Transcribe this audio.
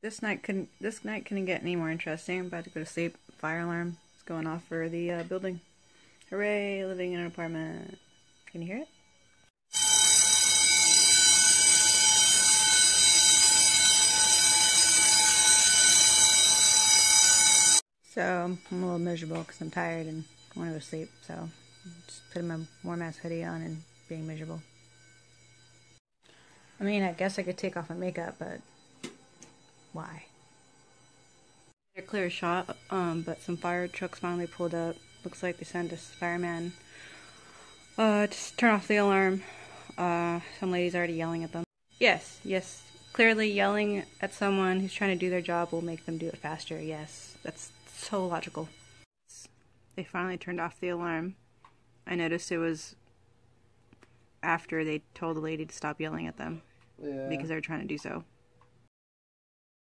This night couldn't. This night couldn't get any more interesting. I'm about to go to sleep. Fire alarm is going off for the uh, building. Hooray! Living in an apartment. Can you hear it? So I'm a little miserable because I'm tired and want to go to sleep. So just putting my warm ass hoodie on and being miserable. I mean, I guess I could take off my makeup, but why? A clear shot, um, but some fire trucks finally pulled up. Looks like they sent a fireman. Uh, just turn off the alarm. Uh, some lady's already yelling at them. Yes, yes. Clearly yelling at someone who's trying to do their job will make them do it faster. Yes, that's so logical. They finally turned off the alarm. I noticed it was after they told the lady to stop yelling at them Yeah. because they were trying to do so.